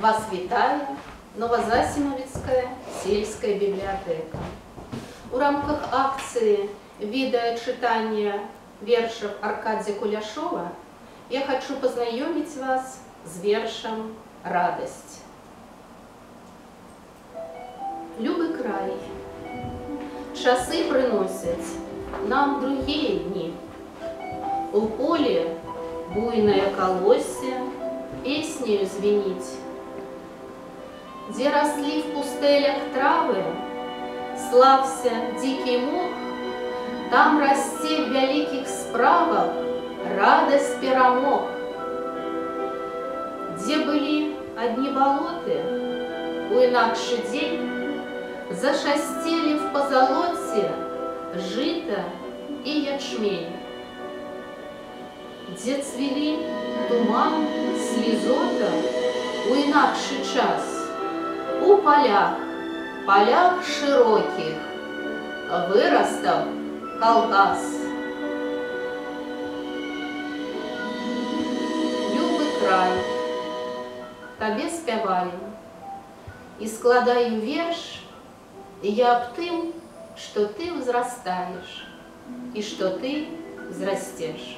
Вас вітає Новозасімовицька сільська бібліотека. У рамках акции «Видеочитание вершев Аркадия Куляшова» я хочу познакомить вас с вершем «Радость». Любий край, часи приносять нам другие дни. У полі буйное колосье песнею звенить, Где росли в пустелях травы, слався дикий мох, Там расте в великих справах радость перемог. Где были одни болоты, у инакший день Зашастели в позолоте жито и ячмень. Где цвели туман, слезота, у инакший час, У полях, полях широких, выростов колгас. Любий край, табе спяваю, і складаю верш я об тым, что ты взрастаешь и что ты взрастешь.